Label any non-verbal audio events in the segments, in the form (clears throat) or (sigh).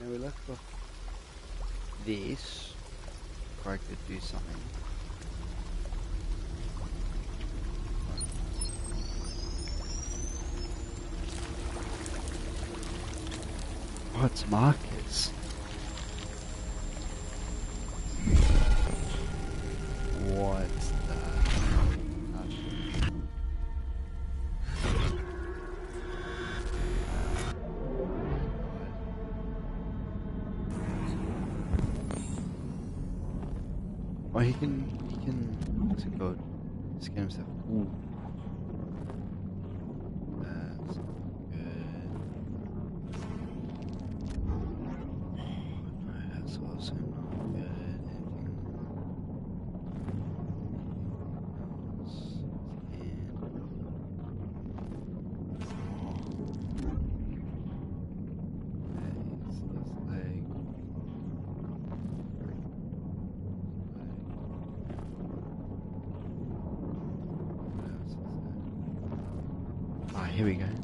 Now we left off this, or I could do something. What's Marcus. Here we go.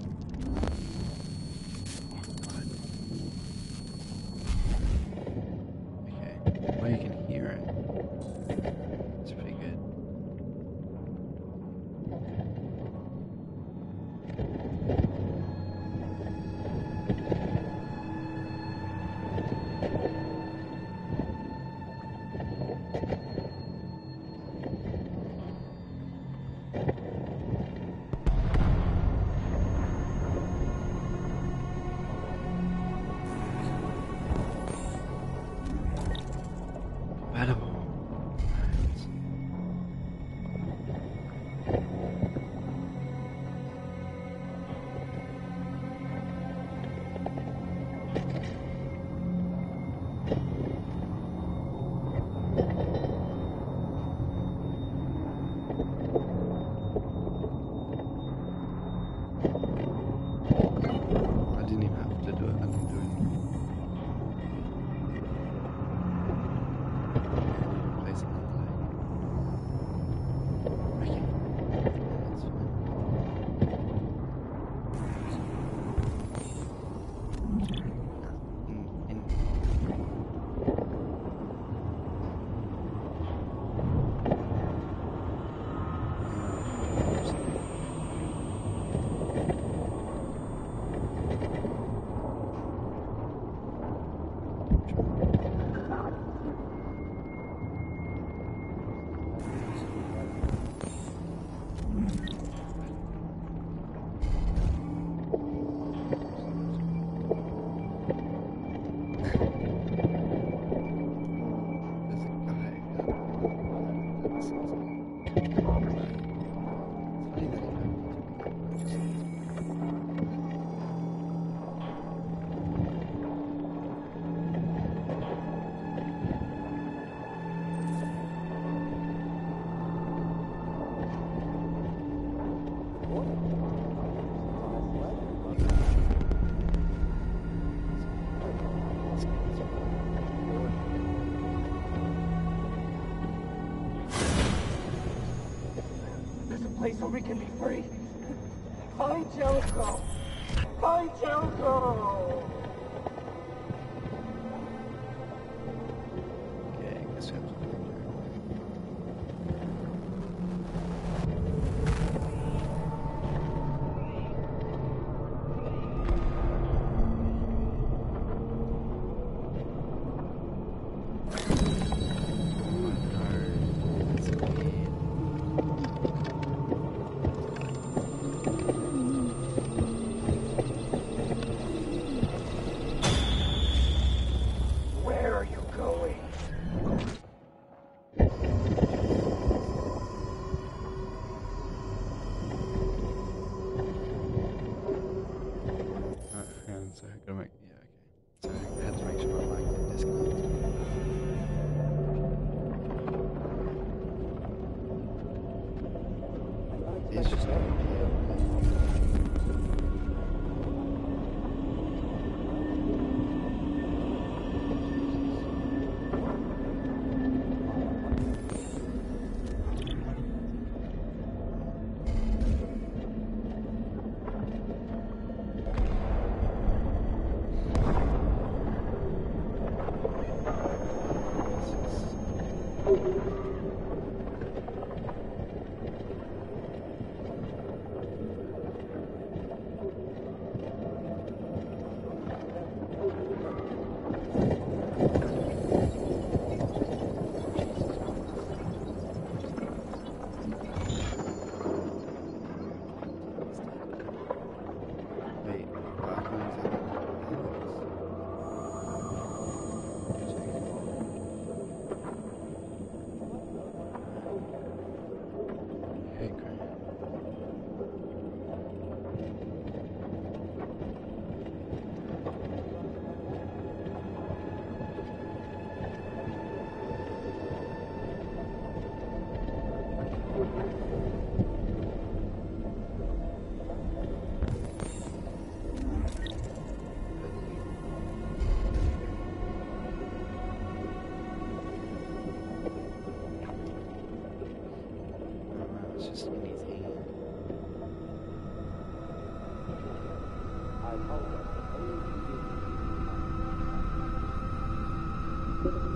It's just not a. Thank you.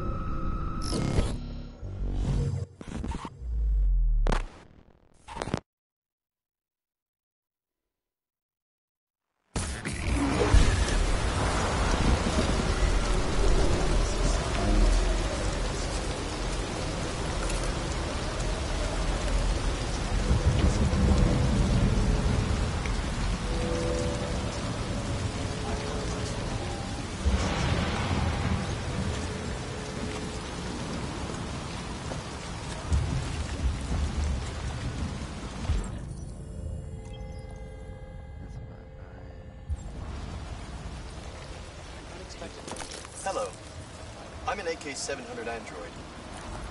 I'm an AK-700 android.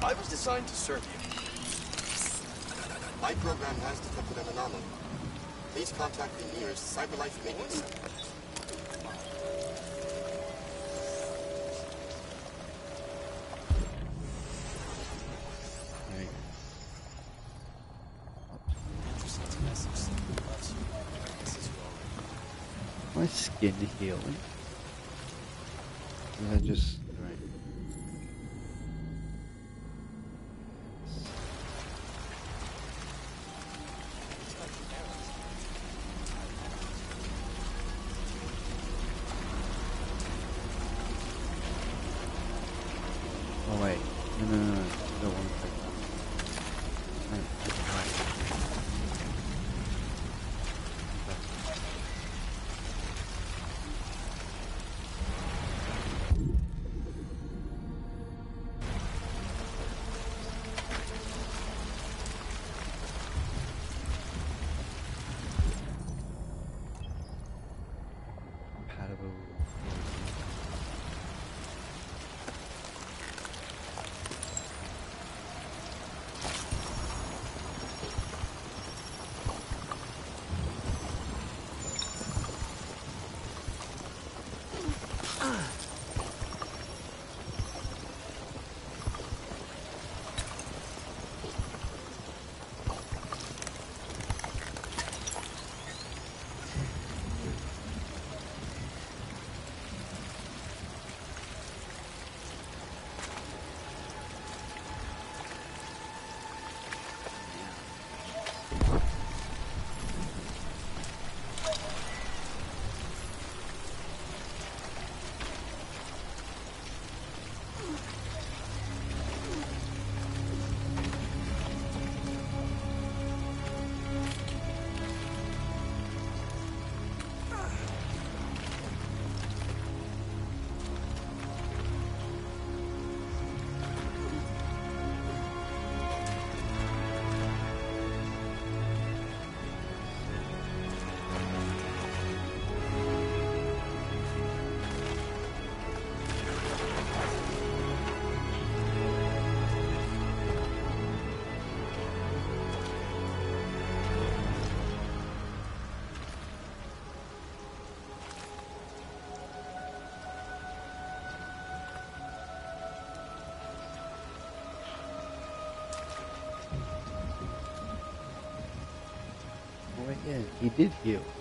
I was designed to serve you. My program has detected an anomaly. Please contact the nearest CyberLife maintenance center. Wait, no, no, no, no. Yeah, he did heal.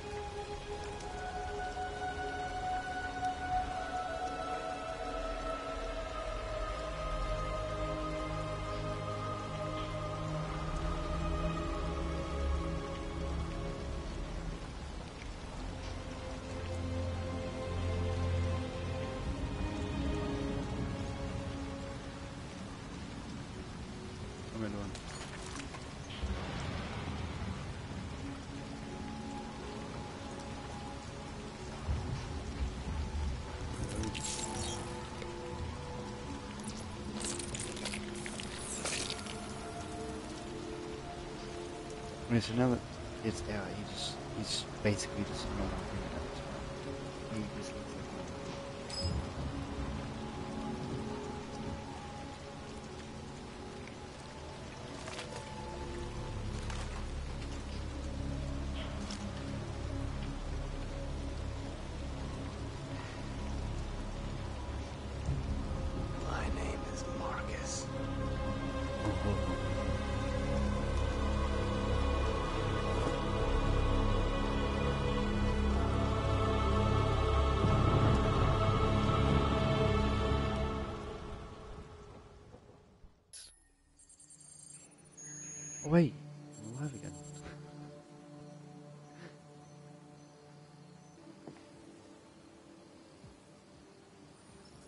So now that it's out, uh, he just he's basically just a normal human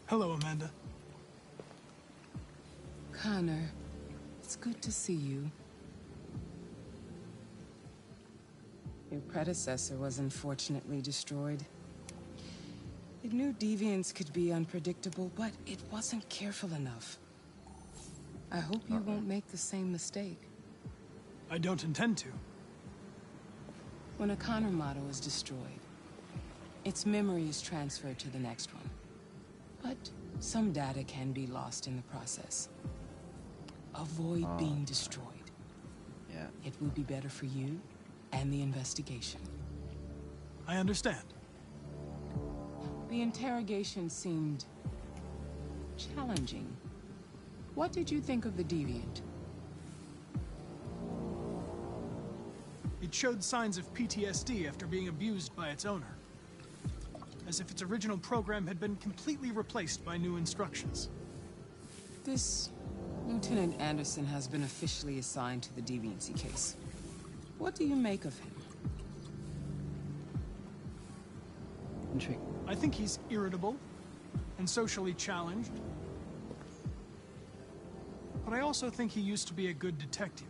Hello, Amanda. Connor, it's good to see you. Your predecessor was unfortunately destroyed. It knew deviants could be unpredictable, but it wasn't careful enough. I hope you won't make the same mistake. I don't intend to. When a Connor model is destroyed, its memory is transferred to the next one. But some data can be lost in the process. Avoid Oh, being okay. destroyed. Yeah. It will be better for you and the investigation. I understand. The interrogation seemed challenging. What did you think of the deviant? It showed signs of PTSD after being abused by its owner. As if its original program had been completely replaced by new instructions. This Lieutenant Anderson has been officially assigned to the deviancy case. What do you make of him? Intriguing. I think he's irritable and socially challenged. But I also think he used to be a good detective.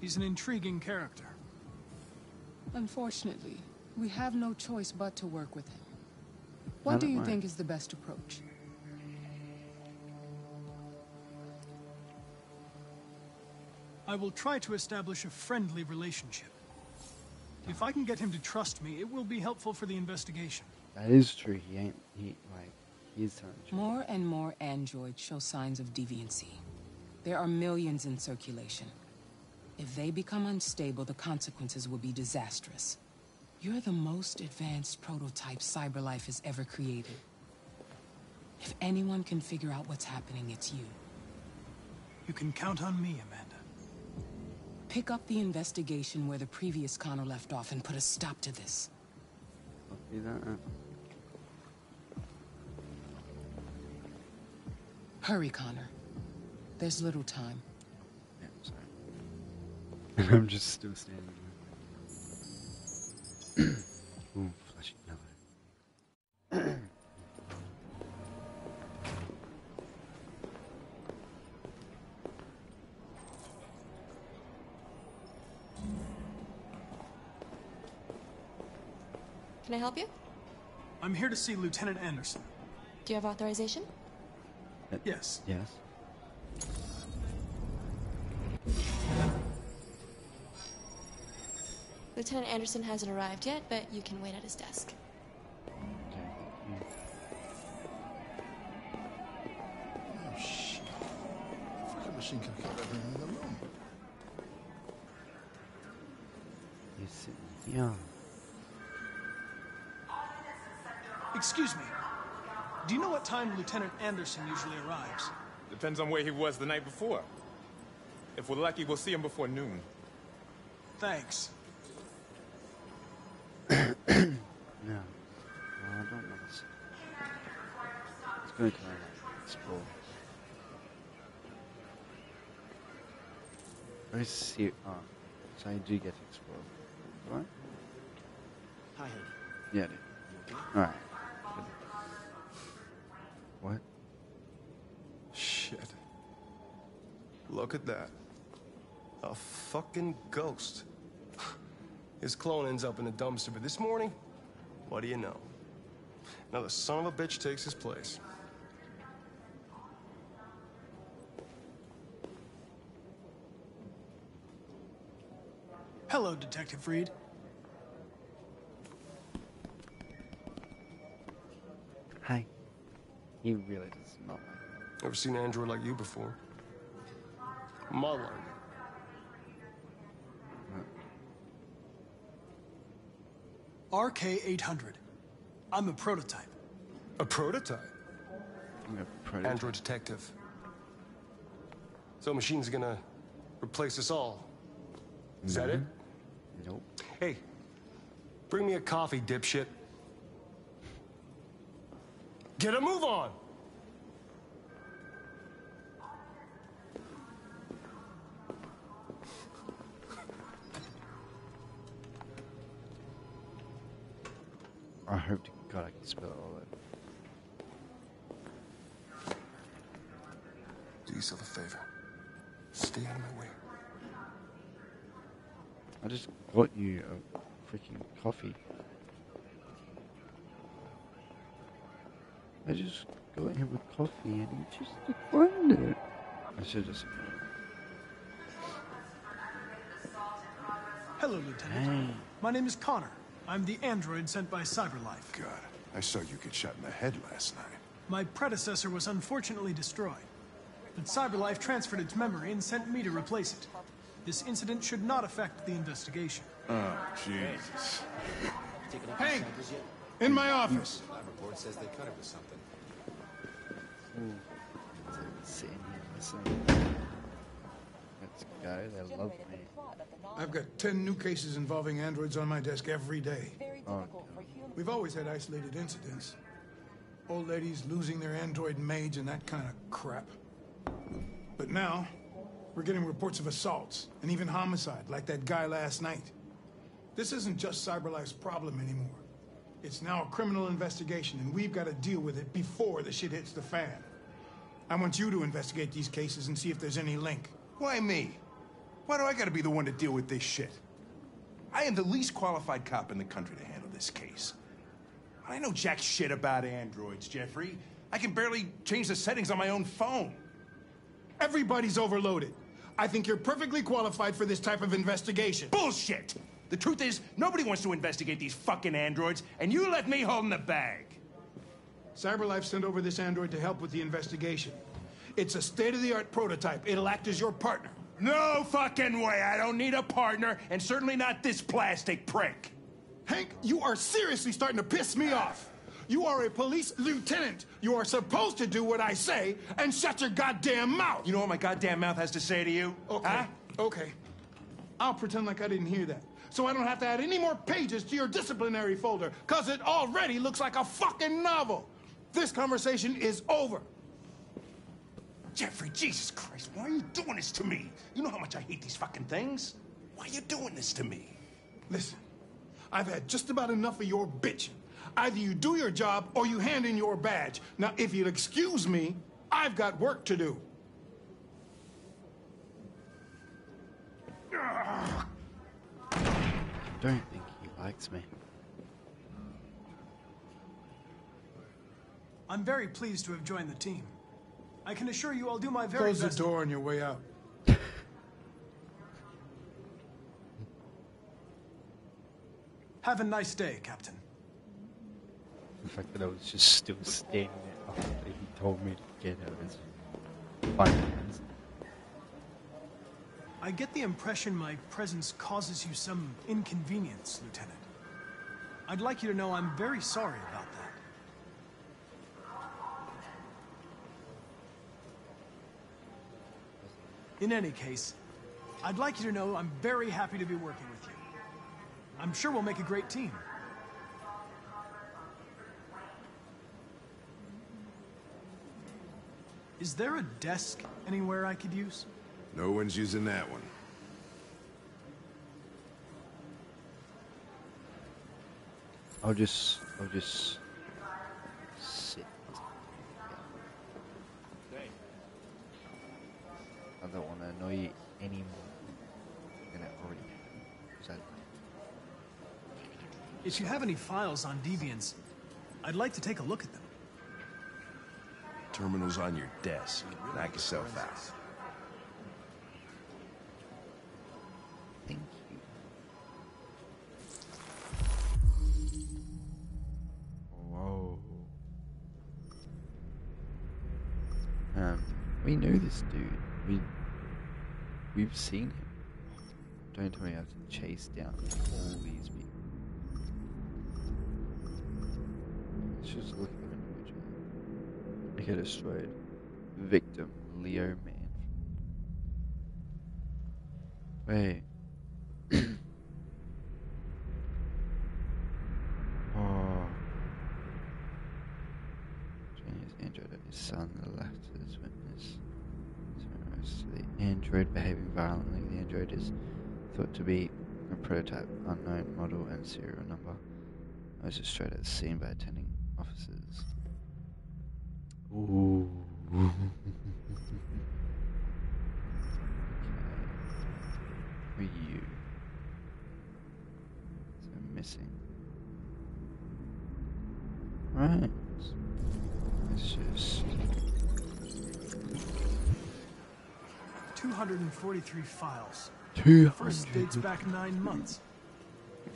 He's an intriguing character. Unfortunately, we have no choice but to work with him. What do you mind. think is the best approach? I will try to establish a friendly relationship. If I can get him to trust me, it will be helpful for the investigation. That is true. He ain't. He like. He's telling the truth. More and more androids show signs of deviancy. There are millions in circulation. If they become unstable, the consequences will be disastrous. You're the most advanced prototype CyberLife has ever created. If anyone can figure out what's happening, it's you. You can count on me, Amanda. Pick up the investigation where the previous Connor left off and put a stop to this. Copy that. Hurry, Connor. There's little time. Yeah, I'm sorry. (laughs) I'm just still standing there. Ooh, flashing yellow. Can I help you? I'm here to see Lieutenant Anderson. Do you have authorization? Uh, Yes. Yes. Lieutenant Anderson hasn't arrived yet, but you can wait at his desk. Okay. thank. Oh, shit. Fucking machine can keep everything in the room. He's sitting here. Excuse me. Do you know what time Lieutenant Anderson usually arrives? Depends on where he was the night before. If we're lucky, we'll see him before noon. Thanks. Let's go to explore. Let's see. Oh, so I do get to explore. Right? Hi, honey. Yeah, I do. Alright. What? Shit. Look at that. A fucking ghost. His clone ends up in a dumpster, but this morning, what do you know? Now the son of a bitch takes his place. Hello, Detective Reed. Hi. You really does not like Ever seen an android like you before? Mullen. RK-800. I'm a prototype. A prototype. I'm a prototype. Android detective. So machine's gonna replace us all. Is that mm-hmm. it? Nope. Hey, bring me a coffee, dipshit. Get a move on! I hope to God I can spell all out. Do yourself a favor. Stay out of my way. I just got you a freaking coffee. I just got him with coffee and he just declined it. I should have just. Hello, Lieutenant. Hey. My name is Connor. I'm the android sent by CyberLife. God. I saw you get shot in the head last night. My predecessor was unfortunately destroyed, but CyberLife transferred its memory and sent me to replace it. This incident should not affect the investigation. Oh, Jesus. Hank! In my office! Lab report says they cut it with something. Sitting here listening. Let's go. They love me. I've got 10 new cases involving androids on my desk every day. Oh, We've always had isolated incidents. Old ladies losing their android maids and that kind of crap. But now, we're getting reports of assaults and even homicide, like that guy last night. This isn't just CyberLife's problem anymore. It's now a criminal investigation, and we've got to deal with it before the shit hits the fan. I want you to investigate these cases and see if there's any link. Why me? Why do I gotta be the one to deal with this shit? I am the least qualified cop in the country to handle this case. I know jack shit about androids, Jeffrey. I can barely change the settings on my own phone. Everybody's overloaded. I think you're perfectly qualified for this type of investigation. Bullshit! The truth is, nobody wants to investigate these fucking androids, and you let me hold the bag. CyberLife sent over this android to help with the investigation. It's a state-of-the-art prototype. It'll act as your partner. No fucking way! I don't need a partner, and certainly not this plastic prick. Hank, you are seriously starting to piss me off. You are a police lieutenant. You are supposed to do what I say and shut your goddamn mouth. You know what my goddamn mouth has to say to you? Okay. Huh? Okay. I'll pretend like I didn't hear that. So I don't have to add any more pages to your disciplinary folder, because it already looks like a fucking novel. This conversation is over. Jeffrey, Jesus Christ, why are you doing this to me? You know how much I hate these fucking things. Why are you doing this to me? Listen, I've had just about enough of your bitching. Either you do your job or you hand in your badge. Now, if you'll excuse me, I've got work to do. don't think he likes me. I'm very pleased to have joined the team. I can assure you I'll do my very Close the door on your way out. Have a nice day, Captain. The fact that I was just still standing there after he told me to get out is funny. I get the impression my presence causes you some inconvenience, Lieutenant. I'd like you to know I'm very sorry about that. In any case, I'd like you to know I'm very happy to be working with you. I'm sure we'll make a great team. Is there a desk anywhere I could use? No one's using that one. I'll just, I'll just sit. I don't want to annoy you anymore than I already am. So, If you have any files on Deviants, I'd like to take a look at them. Terminal's on your desk. Knock yourself out. thank you. Whoa. Um, we know this dude. We we've seen him. Don't tell me I have to chase down all these people. Let's just look at They get destroyed. Victim Leo Man. Wait. (coughs) oh. Chinese android at his son, the left as witness. So the android behaving violently. The android is thought to be a prototype, unknown model and serial number. I was destroyed at the scene by attending officers. Ooh. (laughs) okay. For you. So missing. Right. Let's just 243 files. two First dates back nine months.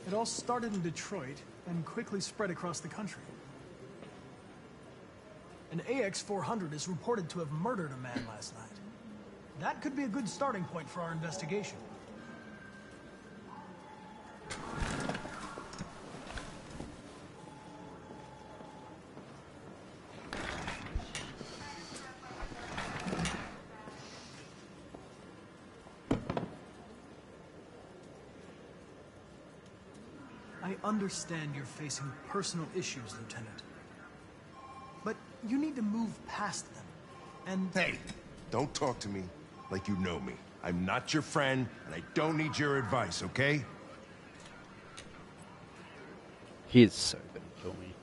It all started in Detroit and quickly spread across the country. An AX-400 is reported to have murdered a man last night. That could be a good starting point for our investigation. I understand you're facing personal issues, Lieutenant. But you need to move past them. And Hey, don't talk to me like you know me. I'm not your friend, and I don't need your advice, okay? He is so gonna kill me.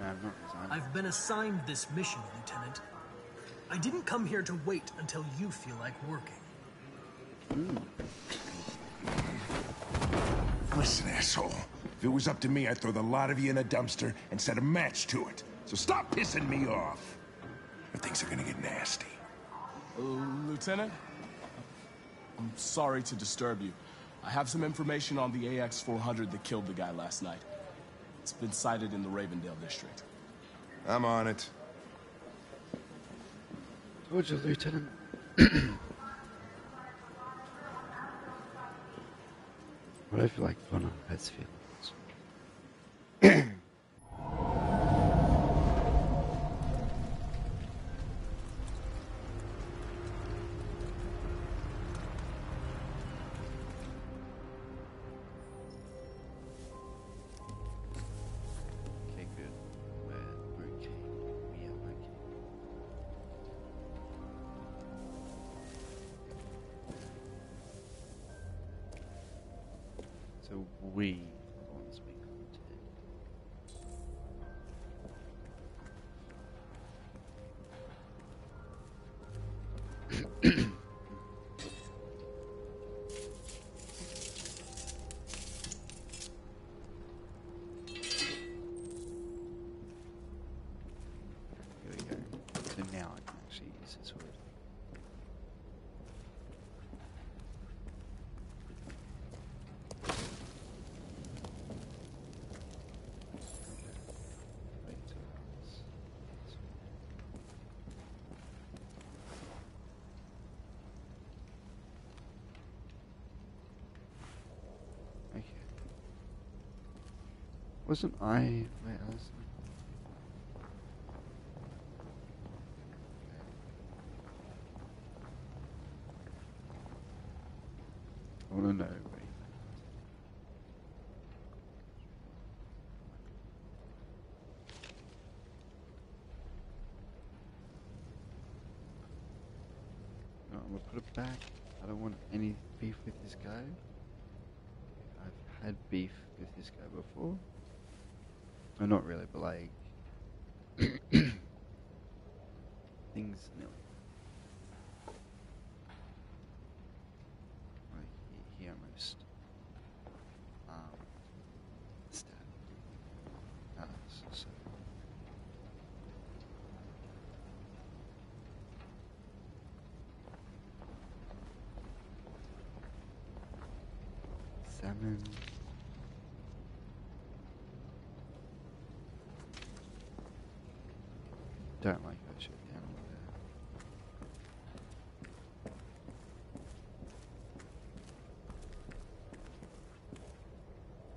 I'm not resigning. I've been assigned this mission, Lieutenant. I didn't come here to wait until you feel like working. Listen, asshole. If it was up to me, I'd throw the lot of you in a dumpster and set a match to it. So stop pissing me off. Or things are gonna get nasty. Uh, Lieutenant? I'm sorry to disturb you. I have some information on the AX-400 that killed the guy last night. It's been sighted in the Ravendale district. I'm on it. Told you, Lieutenant. (clears throat) what I feel like Connor has feelings. Wasn't I? Wait, I was. I want to know. No, I'm gonna put it back. I don't want any beef with this guy. I've had beef with this guy before. Well, not really, but like (coughs) things. Like he, almost um. Don't like that shit down over there.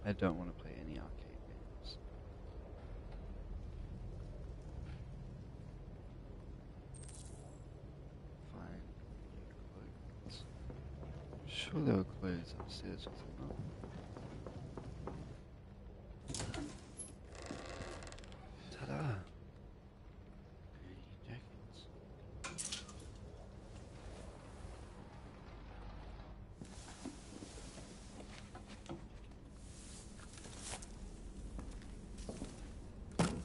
I don't want to play any arcade games. Fine. Clothes. Sure there were clothes upstairs or something. Ta-da! Jackets.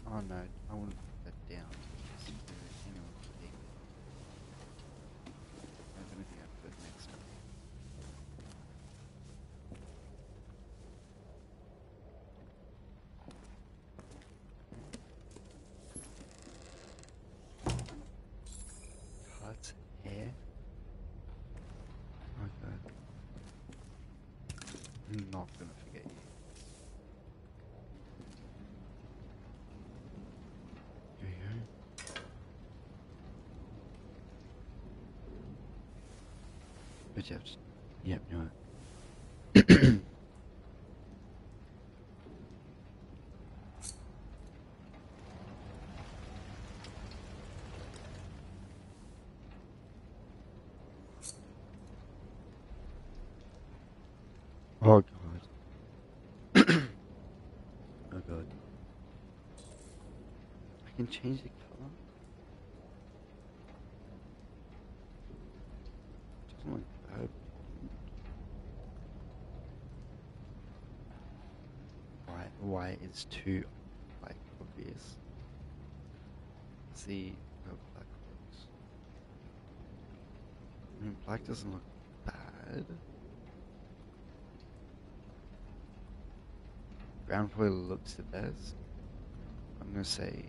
Oh no, I want to put that down. It's very anyway, big. I don't think I put it next time. Cut hair. Oh god. I'm not gonna forget you. We go. Yep, (clears throat) god. oh god. I can change the color. Doesn't look. White, white is too like obvious. See how black looks. I mean, black doesn't look bad. Brown probably looks the best. I'm gonna say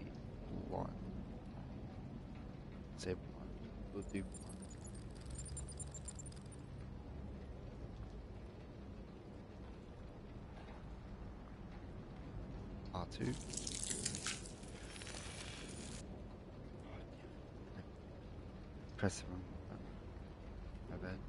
one. Say one. We'll do one. R two. Press the wrong button. My bad.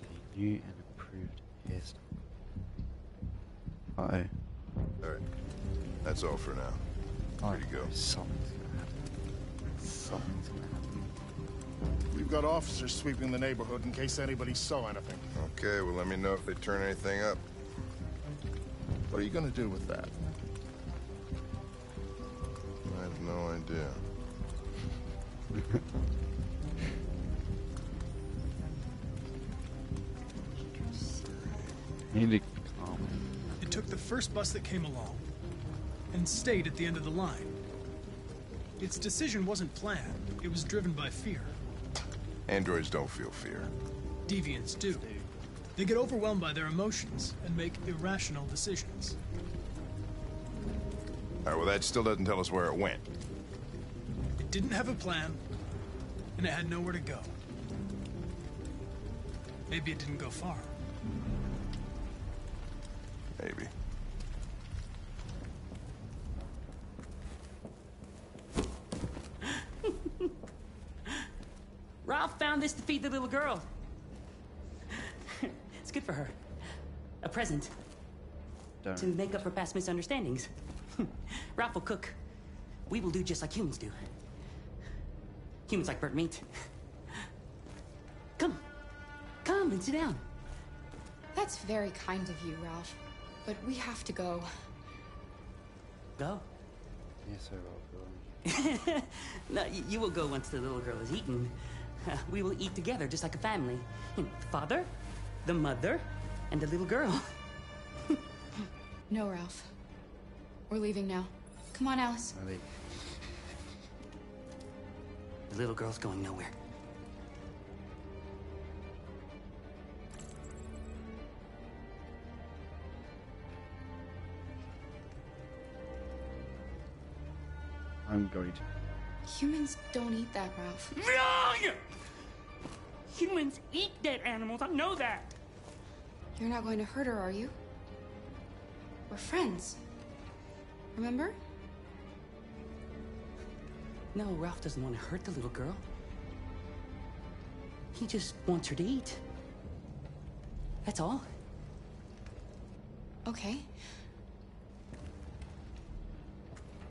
There we go. The new and approved hairstyle. Uh oh. All right. That's all for now. Free to go. Something's gonna happen. Something's gonna happen. We've got officers sweeping the neighborhood in case anybody saw anything. Okay, well, let me know if they turn anything up. What are you gonna do with that? First bus that came along and stayed at the end of the line. Its decision wasn't planned, it was driven by fear. Androids don't feel fear. Deviants do. They get overwhelmed by their emotions and make irrational decisions. All right, well, that still doesn't tell us where it went. It didn't have a plan, and it had nowhere to go. Maybe it didn't go far. Maybe. Ralph found this to feed the little girl. it's good for her. A present. Don't. To make up for past misunderstandings. (laughs) Ralph will cook. We will do just like humans do. Humans like burnt meat. Come. Come and sit down. That's very kind of you, Ralph. But we have to go. Go. Yes, I will. (laughs) no, you will go once the little girl is eaten. (laughs) we will eat together, just like a family. The father, the mother, and the little girl. (laughs) No, Ralph. We're leaving now. Come on, Alice. I leave. The little girl's going nowhere. I'm going to. Humans don't eat that, Ralph. Wrong! Humans eat dead animals, I know that. You're not going to hurt her, are you? We're friends. Remember? No, Ralph doesn't want to hurt the little girl. He just wants her to eat. That's all. Okay.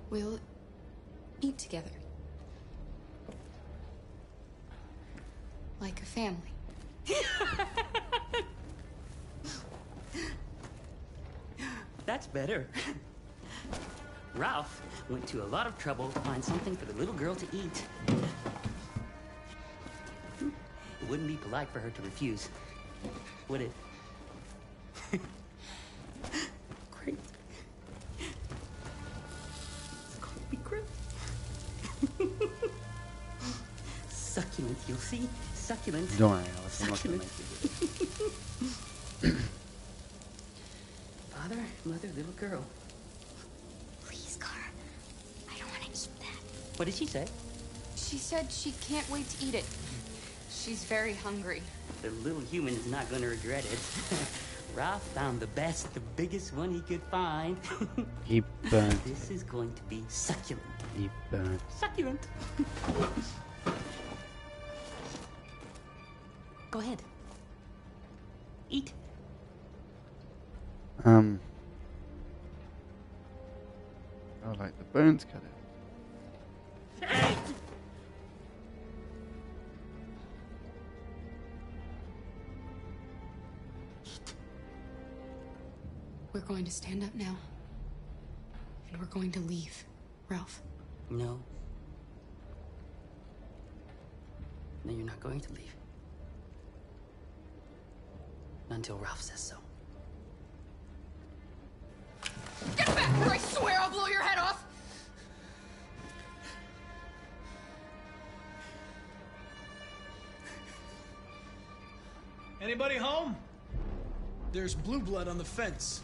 We'll eat together. Like a family. (laughs) That's better. Ralph went to a lot of trouble to find something for the little girl to eat. It wouldn't be polite for her to refuse, would it? Succulent. Don't worry, Alice. I'm not gonna make you do it. (coughs) Father, mother, little girl. Please, Kara. I don't want to eat that. What did she say? She said she can't wait to eat it. She's very hungry. The little human is not going to regret it. (laughs) Ralph found the best, the biggest one he could find. (laughs) He burnt. This is going to be succulent. He burnt. Succulent. (laughs) Go ahead. Eat. Um. Oh, like the bones cut out. We're going to stand up now. And we're going to leave. Ralph. No. No, you're not going to leave. Not until Ralph says so. Get back or I swear I'll blow your head off! Anybody home? There's blue blood on the fence.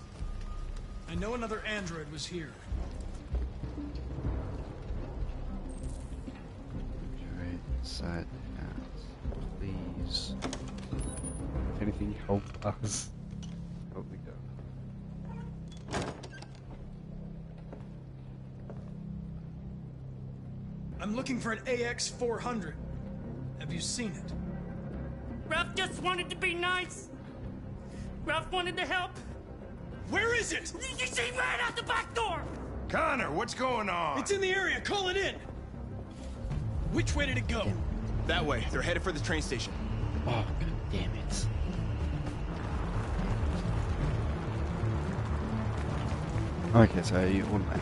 I know another android was here. Right inside help us. Help the girl. I'm looking for an AX-400. Have you seen it? Ralph just wanted to be nice. Ralph wanted to help. Where is it? You see right out the back door. Connor, what's going on? It's in the area. Call it in. Which way did it go? That way. They're headed for the train station. Oh, god damn it. Okay, so you automatically.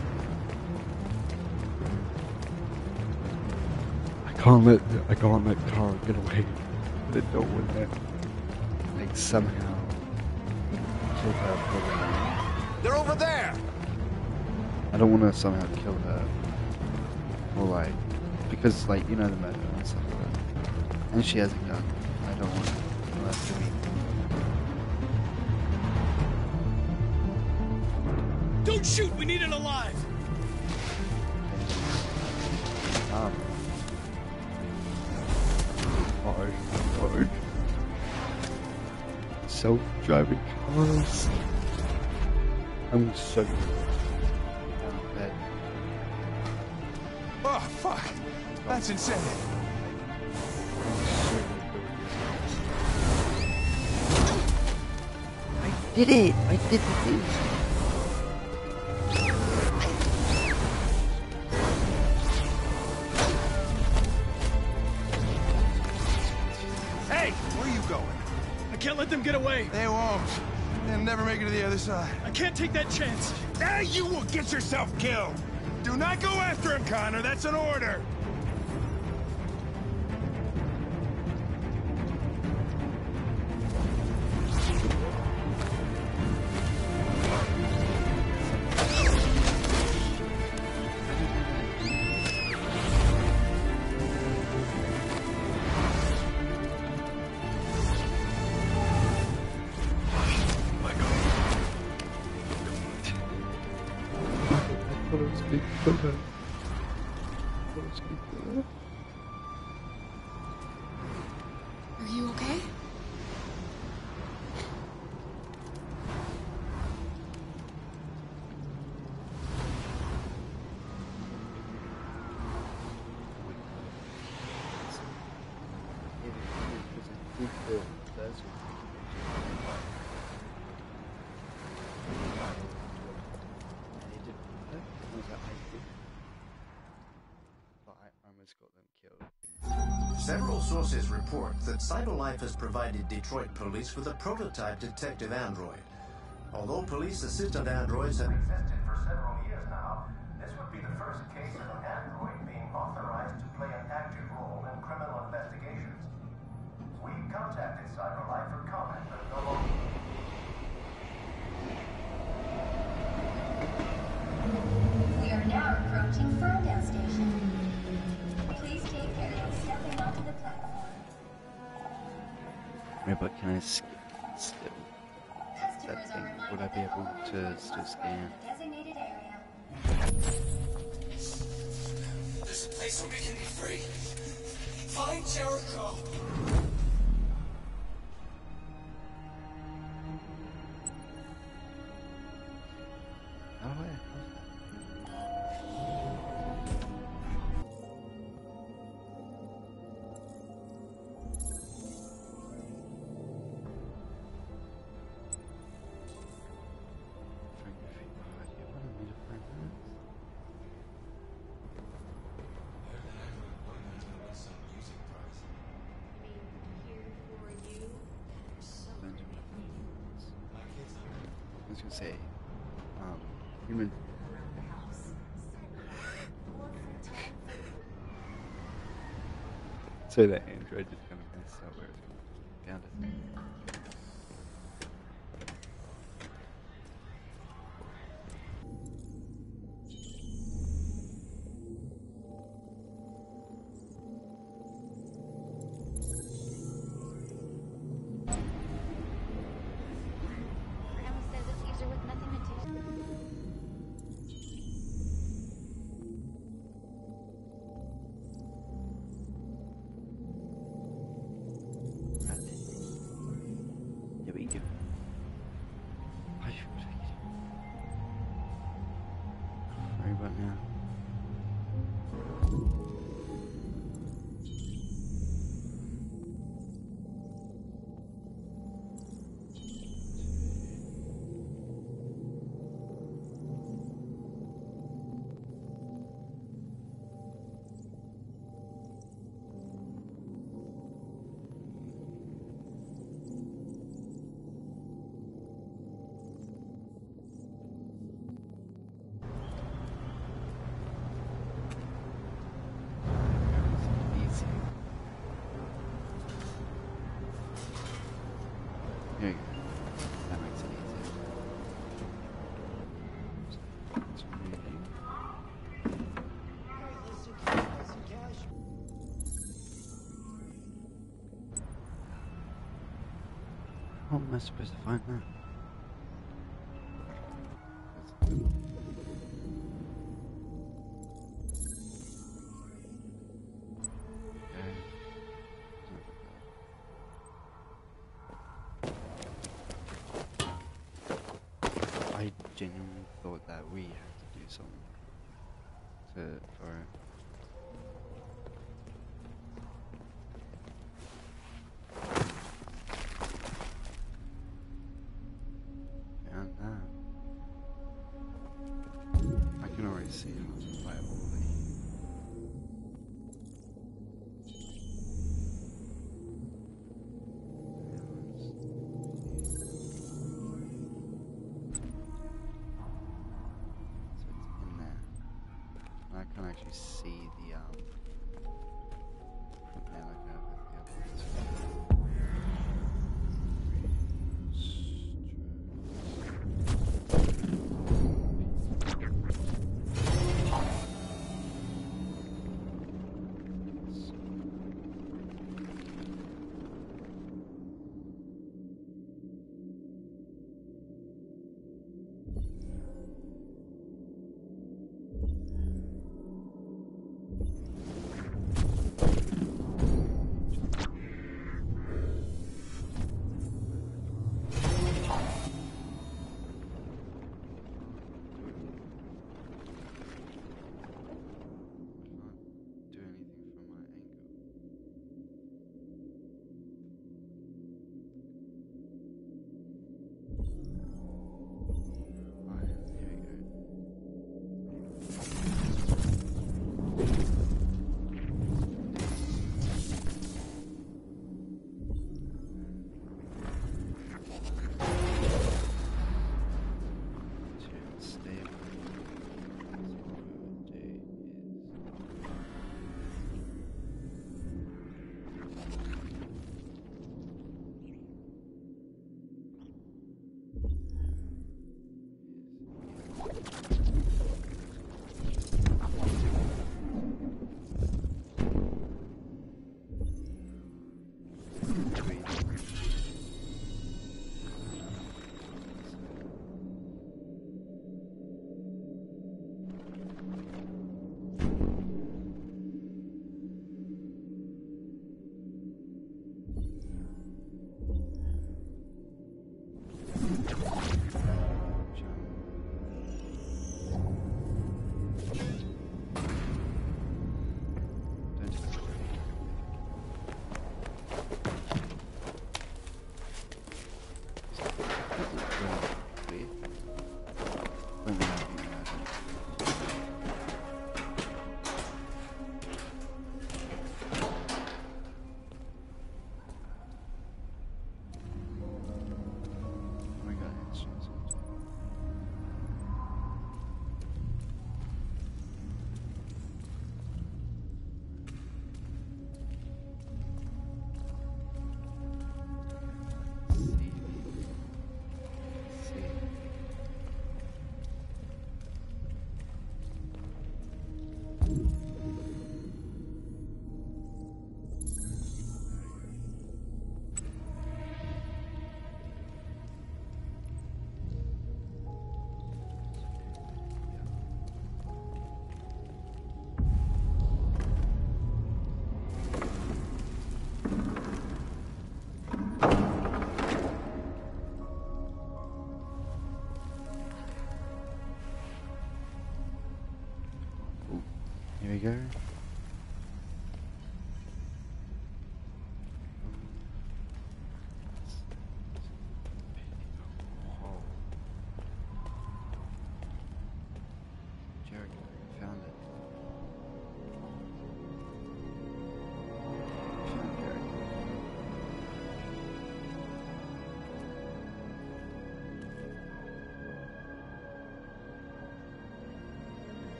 I can't let I can't let Kara get away with the door with that. Like somehow kill her. They're over there! I don't want to somehow kill her. Or like, because like you know the murder and stuff like that. And she has a gun. I don't want to. Don't shoot. We need it alive. Um. Uh-oh. Uh-oh. Self-driving cars. I'm so down bad. Oh, fuck. That's insane. I did it! I did the thing! Side. I can't take that chance. Hey, you will get yourself killed! Do not go after him, Connor. That's an order. Several sources report that CyberLife has provided Detroit police with a prototype detective android. Although police assistant androids have place where we can be free. Find Jericho. say that. am I supposed to find that? actually see the um,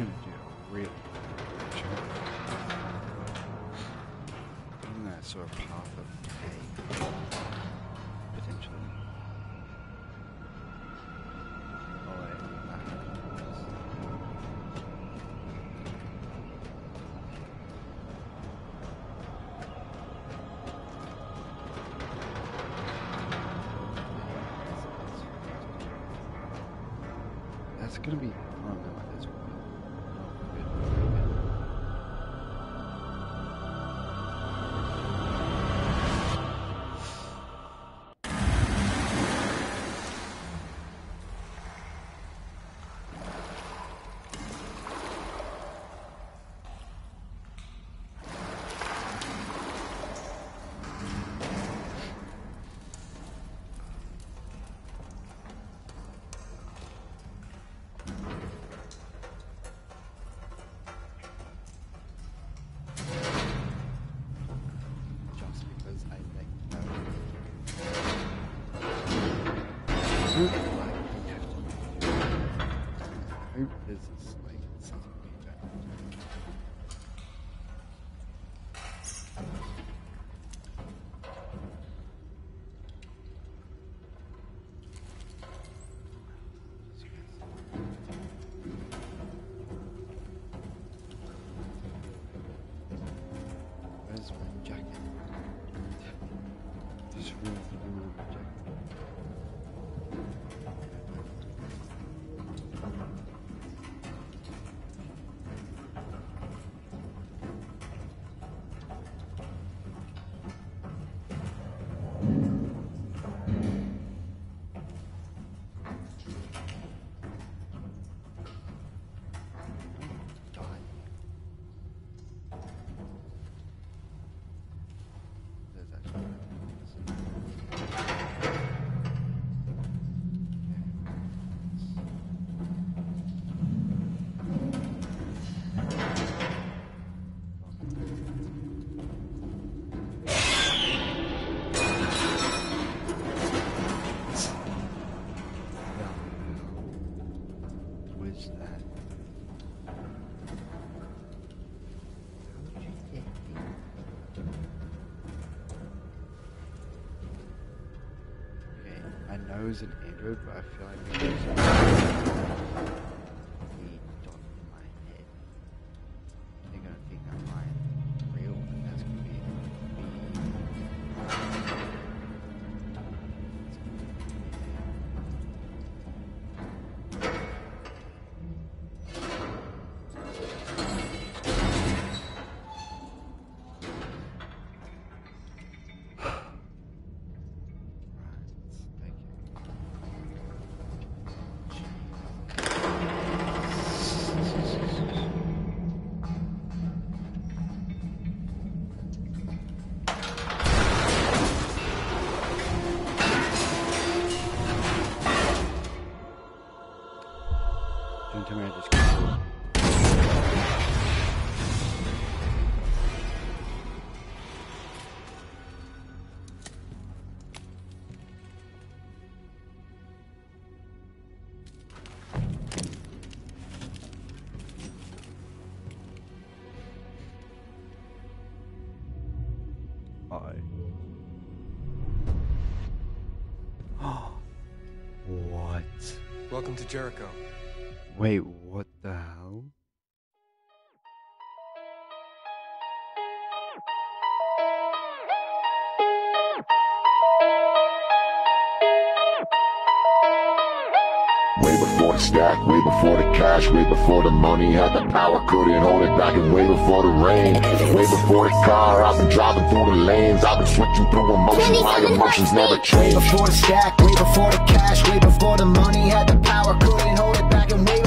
gonna do a I saw a path of A. Potentially. That's gonna be. But I feel like Welcome to Jericho. stack way before the cash, way before the money. Had the power, couldn't hold it back And way before the rain, way before the car I've been driving through the lanes. I've been switching through emotions, my emotions never change. Way before the stack, way before the cash Way before the money, had the power, couldn't hold it back And way